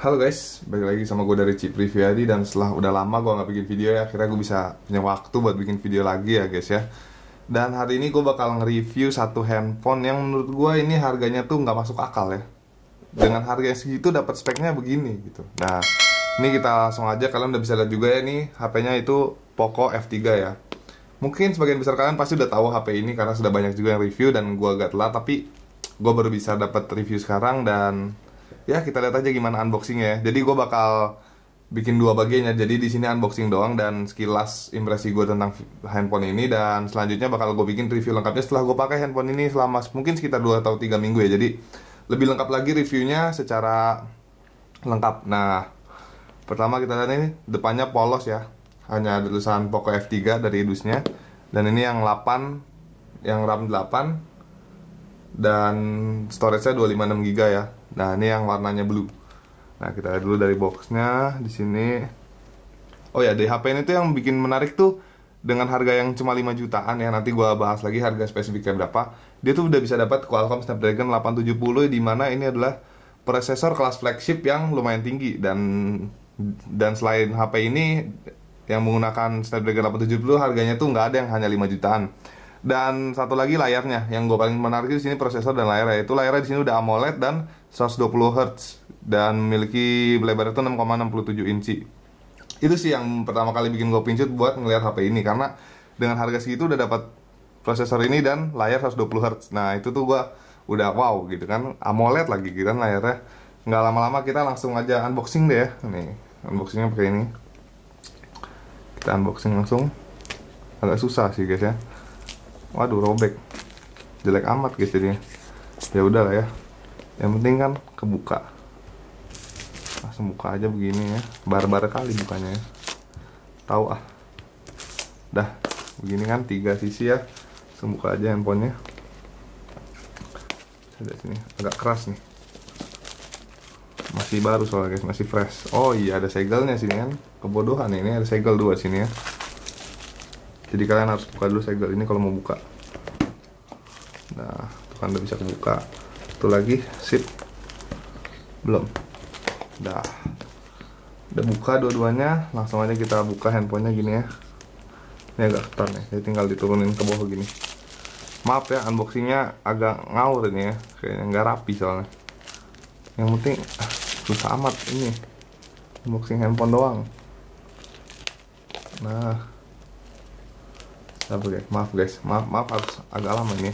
Halo guys, balik lagi sama gue dari Cip Riviadi dan setelah udah lama gue nggak bikin video ya, akhirnya gue bisa punya waktu buat bikin video lagi ya guys ya. Dan hari ini gue bakal nge-review satu handphone yang menurut gue ini harganya tuh nggak masuk akal ya. Dengan harga segitu dapat speknya begini gitu. Nah, ini kita langsung aja kalian udah bisa lihat juga ya nih HP-nya itu Poco F3 ya. Mungkin sebagian besar kalian pasti udah tahu HP ini karena sudah banyak juga yang review dan gue agak telat tapi gue baru bisa dapat review sekarang dan ya kita lihat aja gimana unboxingnya ya. Jadi gue bakal bikin dua bagian ya. Jadi di sini unboxing doang dan sekilas impresi gue tentang handphone ini dan selanjutnya bakal gue bikin review lengkapnya setelah gue pakai handphone ini selama mungkin sekitar 2 atau 3 minggu ya. Jadi lebih lengkap lagi reviewnya secara lengkap. Nah, pertama kita lihat ini depannya polos ya. Hanya ada tulisan Poco F3 dari dusnya. Dan ini yang 8 yang RAM 8 dan storage-nya 256 GB ya. Nah, ini yang warnanya blue. Nah, kita lihat dulu dari boxnya di sini. Oh ya, di HP ini tuh yang bikin menarik tuh dengan harga yang cuma 5 jutaan ya. Nanti gua bahas lagi harga spesifiknya berapa. Dia tuh udah bisa dapat Qualcomm Snapdragon 870 di mana ini adalah prosesor kelas flagship yang lumayan tinggi dan dan selain HP ini yang menggunakan Snapdragon 870 harganya tuh nggak ada yang hanya 5 jutaan. Dan satu lagi layarnya yang gue paling menarik di sini prosesor dan layarnya itu layarnya di sini udah AMOLED dan 120 Hz dan memiliki lebar itu 6,67 inci. Itu sih yang pertama kali bikin gue pincut buat ngelihat HP ini karena dengan harga segitu udah dapat prosesor ini dan layar 120 Hz. Nah, itu tuh gue udah wow gitu kan AMOLED lagi gitu kan layarnya. Nggak lama-lama kita langsung aja unboxing deh ya. Nih, unboxingnya pakai ini. Kita unboxing langsung. Agak susah sih guys ya waduh robek. Jelek amat guys jadinya. Ya udah lah ya. Yang penting kan kebuka. Langsung buka aja begini ya. Barbar kali bukanya ya. Tahu ah. Dah begini kan tiga sisi ya. Langsung aja handphonenya. Ada sini agak keras nih. Masih baru soalnya guys masih fresh. Oh iya ada segelnya sini kan. Kebodohan ini ada segel dua sini ya jadi kalian harus buka dulu segel ini kalau mau buka. Nah itu kan udah bisa kebuka. Itu lagi sip. Belum. Dah. Udah buka dua-duanya langsung aja kita buka handphonenya gini ya. Ini agak ketan ya jadi tinggal diturunin ke bawah gini. Maaf ya unboxingnya agak ngawur ini ya. Kayaknya nggak rapi soalnya. Yang penting ah, susah amat ini. Unboxing handphone doang. Nah Sabar guys, maaf guys, maaf maaf harus agak lama ini.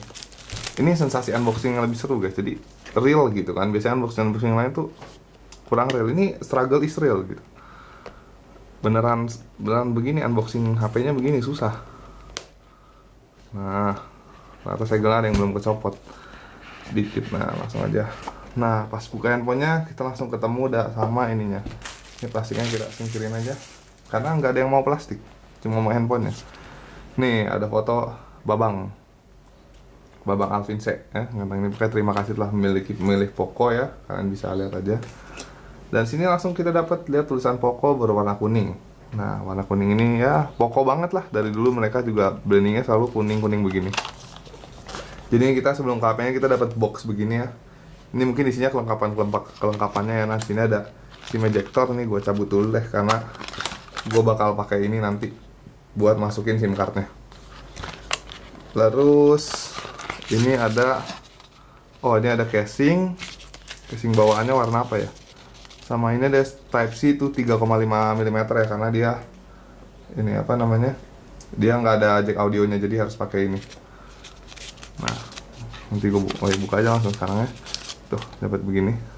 Ini sensasi unboxing yang lebih seru guys, jadi real gitu kan. Biasanya unboxing unboxing lain tuh kurang real. Ini struggle is real gitu. Beneran beneran begini unboxing HP-nya begini susah. Nah, ternyata segel ada yang belum kecopot dikit. Nah, langsung aja. Nah, pas buka handphonenya kita langsung ketemu udah sama ininya. Ini plastiknya kita singkirin aja. Karena nggak ada yang mau plastik, cuma mau handphonenya. Nih ada foto Babang. Babang Alvin Se ya. Ngantang ini pakai terima kasih telah memiliki memilih Poco ya. Kalian bisa lihat aja. Dan sini langsung kita dapat lihat tulisan Poco berwarna kuning. Nah warna kuning ini ya Poco banget lah. Dari dulu mereka juga brandingnya selalu kuning-kuning begini. Jadi kita sebelum KP-nya kita dapat box begini ya. Ini mungkin isinya kelengkapan kelengkapannya ya. Nah sini ada SIM ejector nih gue cabut dulu deh Karena gue bakal pakai ini nanti buat masukin SIM cardnya. Terus ini ada oh ini ada casing. Casing bawaannya warna apa ya? Sama ini ada Type C itu 3,5 mm ya karena dia ini apa namanya? Dia nggak ada jack audionya jadi harus pakai ini. Nah, nanti gue buka, oh, ya, buka aja langsung sekarang ya. Tuh, dapat begini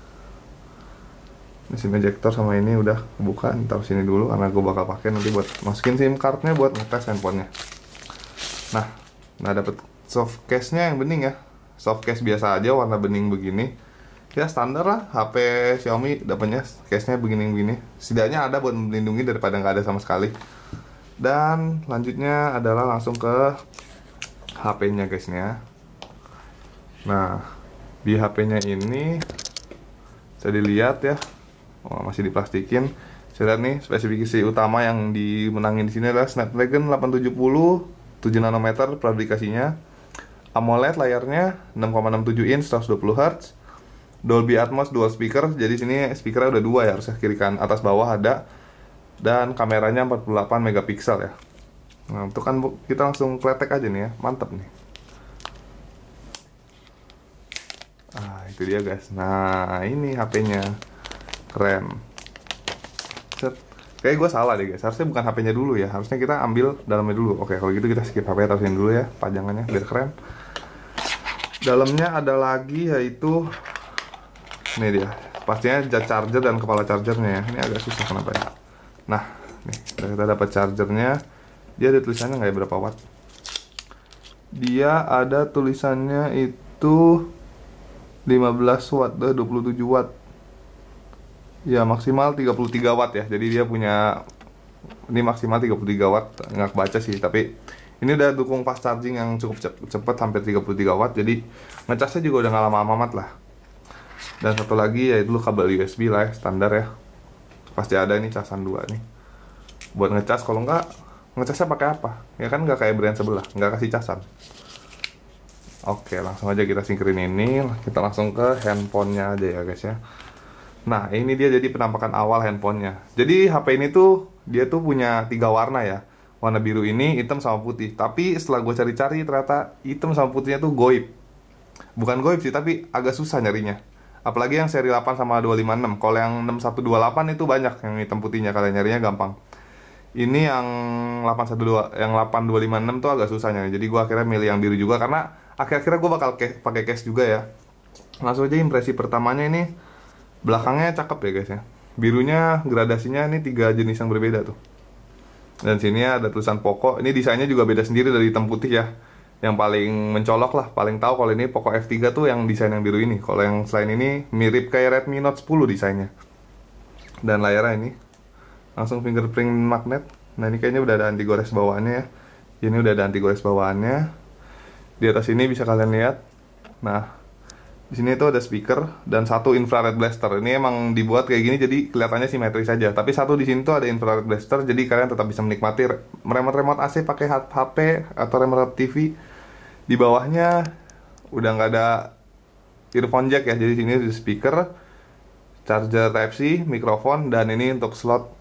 SIM ejector sama ini udah kebuka taruh sini dulu karena gue bakal pakai nanti buat masukin SIM cardnya buat ngetes handphonenya. Nah nah dapet soft case nya yang bening ya. Soft case biasa aja warna bening begini. Ya standar lah HP Xiaomi dapatnya case nya begini-begini. Setidaknya ada buat melindungi daripada nggak ada sama sekali. Dan lanjutnya adalah langsung ke HP nya guys ya nah di HP nya ini bisa dilihat ya oh, masih diplastikin. Saya lihat nih spesifikasi utama yang dimenangin di sini adalah Snapdragon 870 7 nanometer pabrikasinya AMOLED layarnya 6,67 inch 120 Hz Dolby Atmos dual speaker jadi sini speakernya udah dua ya harusnya kiri kan atas bawah ada. Dan kameranya 48 megapiksel ya. Nah itu kan kita langsung kletek aja nih ya mantap nih. Ah itu dia guys. Nah ini HP-nya keren. Set. Kayak gue salah deh guys. Harusnya bukan HP-nya dulu ya. Harusnya kita ambil dalamnya dulu. Oke kalau gitu kita skip HP taruhin dulu ya pajangannya biar keren. Dalamnya ada lagi yaitu ini dia. Pastinya charger dan kepala chargernya ya. Ini agak susah kenapa ya? Nah nih kita dapat chargernya. Dia ada tulisannya nggak ya berapa watt? Dia ada tulisannya itu 15 watt eh, 27 watt ya maksimal 33 watt ya. Jadi dia punya ini maksimal 33 watt. Nggak baca sih tapi ini udah dukung fast charging yang cukup cepet hampir 33 watt. Jadi ngecasnya juga udah nggak lama amat lah. Dan satu lagi yaitu kabel USB lah ya, standar ya. Pasti ada ini casan dua nih. Buat ngecas kalau nggak ngecasnya pakai apa? Ya kan nggak kayak brand sebelah nggak kasih casan. Oke langsung aja kita singkirin ini. Kita langsung ke handphonenya aja ya guys ya nah ini dia jadi penampakan awal handphonenya. Jadi HP ini tuh dia tuh punya tiga warna ya. Warna biru ini hitam sama putih. Tapi setelah gue cari-cari ternyata hitam sama putihnya tuh goib. Bukan goib sih tapi agak susah nyarinya. Apalagi yang seri 8 sama 256 kalau yang 6128 itu banyak yang hitam putihnya kalian nyarinya gampang. Ini yang 812 yang 8256 tuh agak susahnya jadi gue akhirnya milih yang biru juga. Karena akhir-akhirnya gue bakal pakai case juga ya. Langsung aja impresi pertamanya ini belakangnya cakep ya guys ya. Birunya gradasinya ini tiga jenis yang berbeda tuh. Dan sini ada tulisan pokok. Ini desainnya juga beda sendiri dari hitam putih ya. Yang paling mencolok lah paling tahu kalau ini pokok F3 tuh yang desain yang biru ini. Kalau yang selain ini mirip kayak Redmi Note 10 desainnya. Dan layarnya ini langsung fingerprint magnet. Nah ini kayaknya udah ada anti gores bawaannya ya. Ini udah ada anti gores bawaannya. Di atas ini bisa kalian lihat. Nah di sini itu ada speaker dan satu infrared blaster. Ini emang dibuat kayak gini jadi kelihatannya simetris saja tapi satu di sini tuh ada infrared blaster jadi kalian tetap bisa menikmati remote remote AC pakai HP atau remote TV di bawahnya udah nggak ada earphone jack ya jadi sini ada speaker charger Type C mikrofon dan ini untuk slot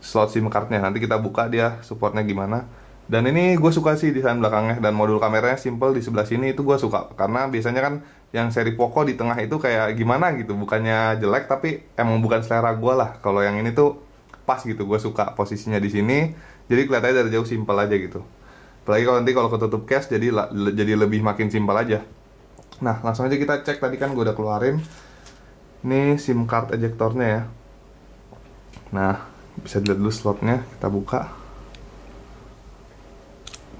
slot SIM cardnya. Nanti kita buka dia supportnya gimana. Dan ini gue suka sih desain belakangnya dan modul kameranya simple di sebelah sini itu gue suka. Karena biasanya kan yang seri Poco di tengah itu kayak gimana gitu. Bukannya jelek tapi emang bukan selera gue lah. Kalau yang ini tuh pas gitu gue suka posisinya di sini. Jadi kelihatannya dari jauh simple aja gitu. Apalagi kalau nanti kalau ketutup case jadi jadi lebih makin simpel aja. Nah langsung aja kita cek. Tadi kan gue udah keluarin ini SIM card ejectornya ya. Nah bisa dilihat dulu slotnya. Kita buka.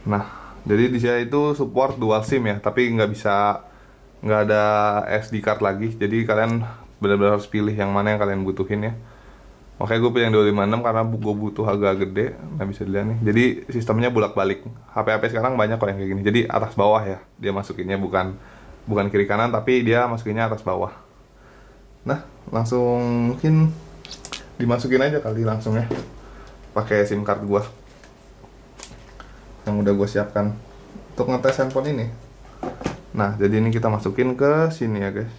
Nah jadi di sini itu support dual sim ya tapi nggak bisa nggak ada SD card lagi jadi kalian benar-benar harus pilih yang mana yang kalian butuhin ya. Makanya gue pilih yang 256 karena gue butuh agak gede Nah bisa dilihat nih. Jadi sistemnya bolak-balik. HP-HP sekarang banyak kok yang kayak gini. Jadi atas bawah ya Dia masukinnya bukan bukan kiri kanan Tapi dia masukinnya atas bawah. Nah langsung mungkin dimasukin aja kali langsung ya pakai SIM card gua. Yang udah gue siapkan. Untuk ngetes handphone ini nah jadi ini kita masukin ke sini ya guys.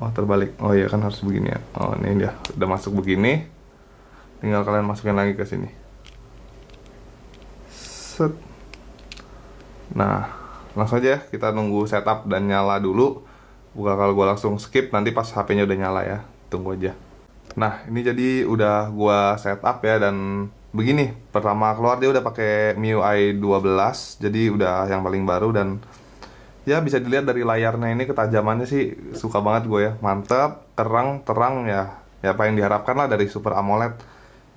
Oh terbalik. Oh iya kan harus begini ya. Oh ini dia. Udah masuk begini. Tinggal kalian masukin lagi ke sini. Set. Nah langsung aja kita nunggu setup dan nyala dulu. Buka kalau gue langsung skip nanti pas HP-nya udah nyala ya. Tunggu aja. Nah, ini jadi udah gua setup ya dan begini. Pertama keluar dia udah pakai MIUI 12, jadi udah yang paling baru dan ya bisa dilihat dari layarnya ini ketajamannya sih suka banget gue ya. Mantap, terang, terang ya. Ya apa yang diharapkan lah dari Super AMOLED.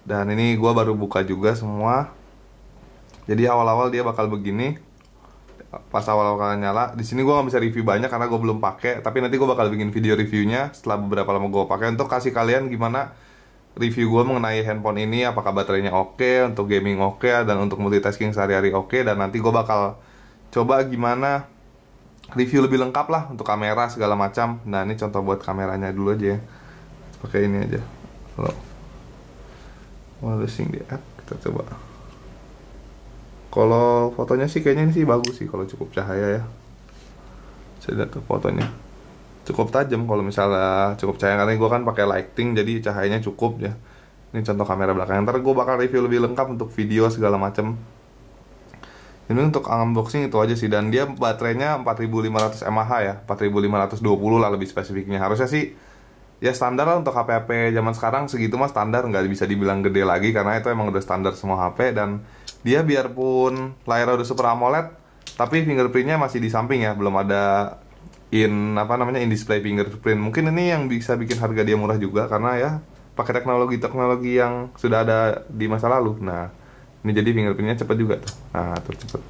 Dan ini gua baru buka juga semua. Jadi awal-awal dia bakal begini pas awal-awal nyala di sini gue nggak bisa review banyak karena gue belum pakai tapi nanti gue bakal bikin video reviewnya setelah beberapa lama gue pakai untuk kasih kalian gimana review gue mengenai handphone ini apakah baterainya oke untuk gaming oke dan untuk multitasking sehari-hari oke dan nanti gue bakal coba gimana review lebih lengkap lah untuk kamera segala macam. Nah ini contoh buat kameranya dulu aja ya. Pakai ini aja. Lo sing di app kita coba. Kalau fotonya sih kayaknya ini sih bagus sih kalau cukup cahaya ya. Saya lihat tuh fotonya. cukup tajam kalau misalnya cukup cahaya karena gue kan pakai lighting jadi cahayanya cukup ya. Ini contoh kamera belakang. Ntar gue bakal review lebih lengkap untuk video segala macam ini untuk unboxing itu aja sih dan dia baterainya 4500 mAh ya 4520 lah lebih spesifiknya. Harusnya sih ya standar lah untuk HP-HP zaman sekarang segitu mah standar nggak bisa dibilang gede lagi karena itu emang udah standar semua HP dan dia biarpun layar udah Super AMOLED tapi fingerprintnya masih di samping ya belum ada in apa namanya in display fingerprint. Mungkin ini yang bisa bikin harga dia murah juga karena ya pakai teknologi teknologi yang sudah ada di masa lalu. Nah ini jadi fingerprintnya cepet juga tuh. Nah tuh cepet.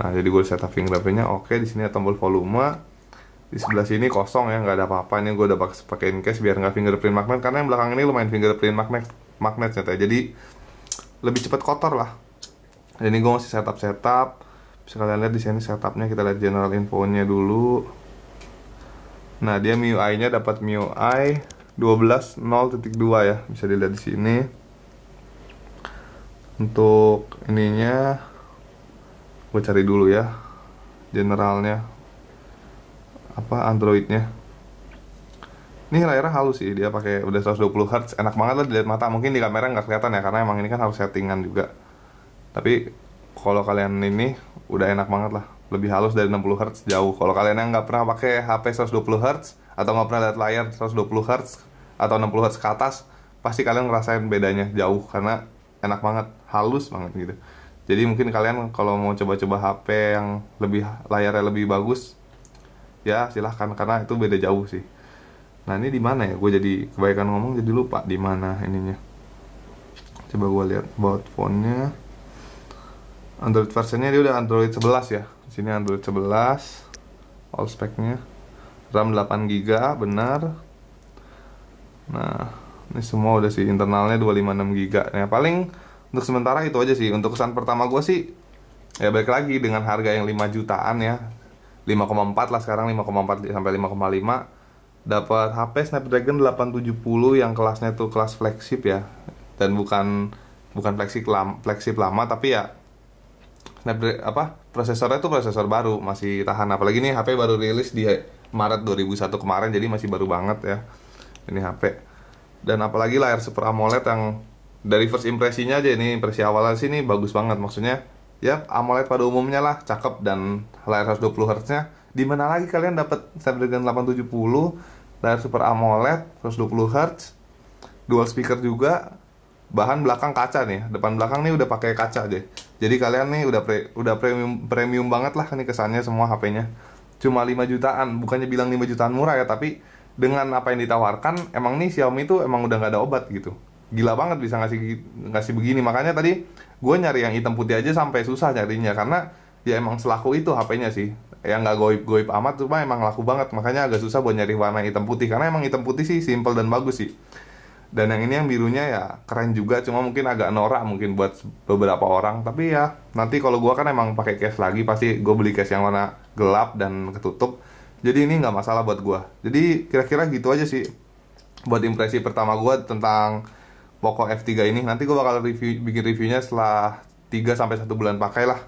Nah jadi gue setup fingerprintnya oke di sini ada tombol volume. Di sebelah sini kosong ya nggak ada apa-apa. Ini gue udah pakai case biar nggak fingerprint magnet karena yang belakang ini lumayan fingerprint magnet magnetnya ya. Jadi lebih cepet kotor lah. Ini gue masih setup setup. Bisa kalian lihat di sini setupnya kita lihat general infonya dulu. Nah dia MIUI nya dapat MIUI 12.0.2 ya bisa dilihat di sini untuk ininya gue cari dulu ya generalnya. Apa androidnya? Ini layarnya halus sih dia pakai udah 120 Hz enak banget lah dilihat mata. Mungkin di kamera nggak kelihatan ya karena emang ini kan harus settingan juga. Tapi kalau kalian ini udah enak banget lah. Lebih halus dari 60 Hz jauh. Kalau kalian yang nggak pernah pakai HP 120 Hz atau nggak pernah lihat layar 120 Hz atau 60 Hz ke atas pasti kalian ngerasain bedanya jauh. Karena enak banget halus banget gitu. Jadi mungkin kalian kalau mau coba-coba HP yang lebih layarnya lebih bagus ya silahkan karena itu beda jauh sih. Nah ini di mana ya? Gue jadi kebaikan ngomong jadi lupa di mana ininya. Coba gue lihat about phone-nya Android versionnya dia udah Android 11 ya? Sini Android 11 all speknya RAM 8 GB benar. Nah ini semua udah sih internalnya 256 GB nah paling untuk sementara itu aja sih. Untuk kesan pertama gue sih ya balik lagi dengan harga yang 5 jutaan ya. 5,4 lah sekarang 5,4 sampai 5,5 dapat HP Snapdragon 870 yang kelasnya tuh kelas flagship ya. Dan bukan bukan flagship lama, flagship lama tapi ya Snapdragon apa prosesornya tuh prosesor baru masih tahan. Apalagi nih HP baru rilis di Maret 2001 kemarin jadi masih baru banget ya. Ini HP dan apalagi layar Super AMOLED yang dari first impresinya aja ini impresi awalnya sih ini bagus banget. Maksudnya ya AMOLED pada umumnya lah cakep dan layar 120 Hz nya di mana lagi kalian dapat Snapdragon 870 layar Super AMOLED 120 Hz dual speaker juga bahan belakang kaca nih. Depan belakang nih udah pakai kaca deh jadi kalian nih udah pre, udah premium premium banget lah nih kesannya semua HP-nya cuma 5 jutaan bukannya bilang 5 jutaan murah ya tapi dengan apa yang ditawarkan emang nih Xiaomi itu emang udah nggak ada obat gitu. Gila banget bisa ngasih ngasih begini. Makanya tadi gue nyari yang hitam putih aja sampai susah nyarinya karena ya emang selaku itu HP-nya sih. Yang nggak goib goib amat cuma emang laku banget. Makanya agak susah buat nyari warna hitam putih karena emang hitam putih sih simple dan bagus sih. Dan yang ini yang birunya ya keren juga cuma mungkin agak norak mungkin buat beberapa orang. Tapi ya nanti kalau gue kan emang pakai case lagi pasti gue beli case yang warna gelap dan ketutup jadi ini nggak masalah buat gue jadi kira-kira gitu aja sih. Buat impresi pertama gue tentang Poco F3 ini nanti gue bakal review bikin reviewnya setelah 3 sampai satu bulan pakai lah.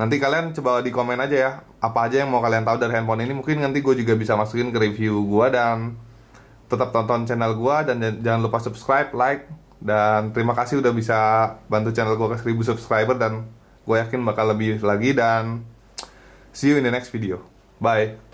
Nanti kalian coba di komen aja ya apa aja yang mau kalian tahu dari handphone ini. Mungkin nanti gue juga bisa masukin ke review gue dan tetap tonton channel gue dan jangan lupa subscribe like dan terima kasih udah bisa bantu channel gue ke 1000 subscriber. Dan gue yakin bakal lebih lagi. Dan see you in the next video. Bye